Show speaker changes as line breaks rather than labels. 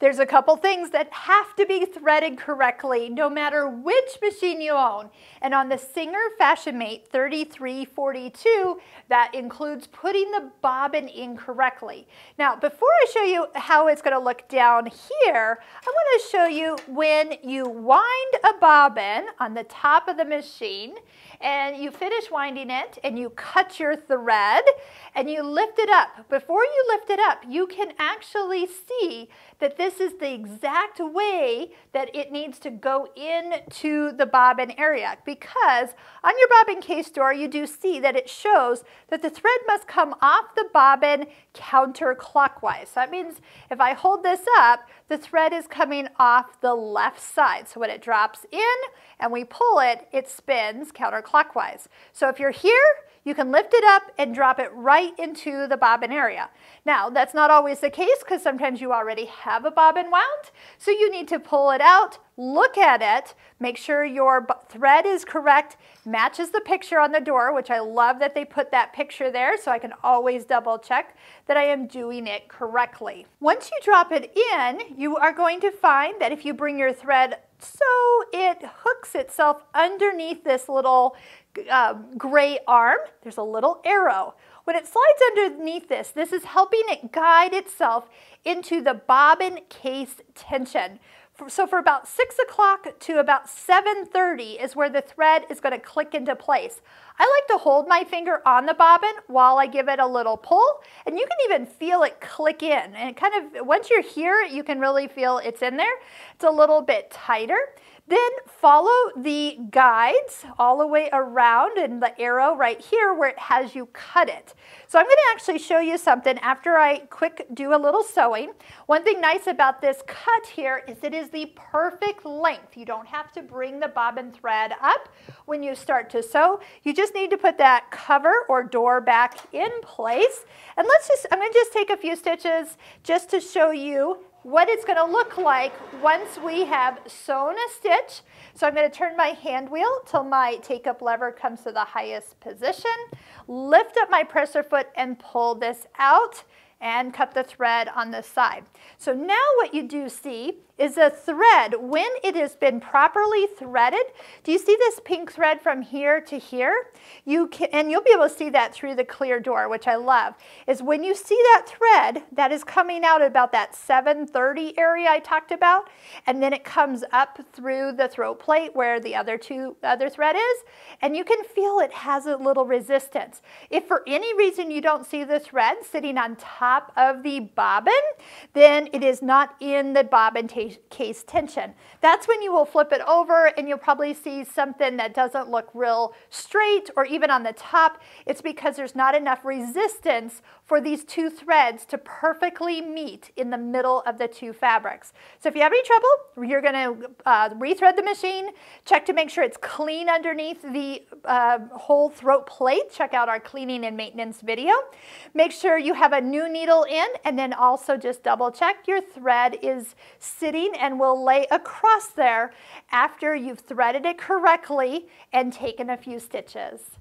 There's a couple things that have to be threaded correctly no matter which machine you own. And on the Singer Fashion Mate 3342, that includes putting the bobbin in correctly. Now, before I show you how it's gonna look down here, I wanna show you when you wind a bobbin on the top of the machine and you finish winding it and you cut your thread and you lift it up. Before you lift it up, you can actually see that this is the exact way that it needs to go into the bobbin area because on your bobbin case door you do see that it shows that the thread must come off the bobbin counterclockwise. So that means if I hold this up, the thread is coming off the left side. So when it drops in and we pull it, it spins counterclockwise. So if you're here, you can lift it up and drop it right into the bobbin area. Now, that's not always the case because sometimes you already have a bobbin wound, so you need to pull it out, look at it, make sure your thread is correct, matches the picture on the door, which I love that they put that picture there so I can always double check that I am doing it correctly. Once you drop it in, you are going to find that if you bring your thread so it hooks itself underneath this little uh, gray arm, there's a little arrow. When it slides underneath this, this is helping it guide itself into the bobbin case tension. So for about 6 o'clock to about 7.30 is where the thread is going to click into place. I like to hold my finger on the bobbin while I give it a little pull, and you can even feel it click in. And kind of, once you're here, you can really feel it's in there. It's a little bit tighter. Then follow the guides all the way around and the arrow right here where it has you cut it. So I'm going to actually show you something after I quick do a little sewing. One thing nice about this cut here is it is the perfect length. You don't have to bring the bobbin thread up when you start to sew. You just need to put that cover or door back in place. And let's just, I'm going to just take a few stitches just to show you what it's going to look like once we have sewn a stitch. So I'm going to turn my hand wheel till my take-up lever comes to the highest position, lift up my presser foot and pull this out and cut the thread on this side. So now what you do see is a thread, when it has been properly threaded, do you see this pink thread from here to here? You can, and you'll be able to see that through the clear door, which I love, is when you see that thread that is coming out about that 730 area I talked about, and then it comes up through the throat plate where the other two other thread is, and you can feel it has a little resistance. If for any reason you don't see the thread sitting on top of the bobbin, then it is not in the bobbin case tension. That's when you will flip it over and you'll probably see something that doesn't look real straight or even on the top. It's because there's not enough resistance for these two threads to perfectly meet in the middle of the two fabrics. So if you have any trouble, you're going to uh, rethread the machine, check to make sure it's clean underneath the uh, whole throat plate. Check out our cleaning and maintenance video. Make sure you have a new needle in and then also just double check your thread is sitting and will lay across there after you've threaded it correctly and taken a few stitches.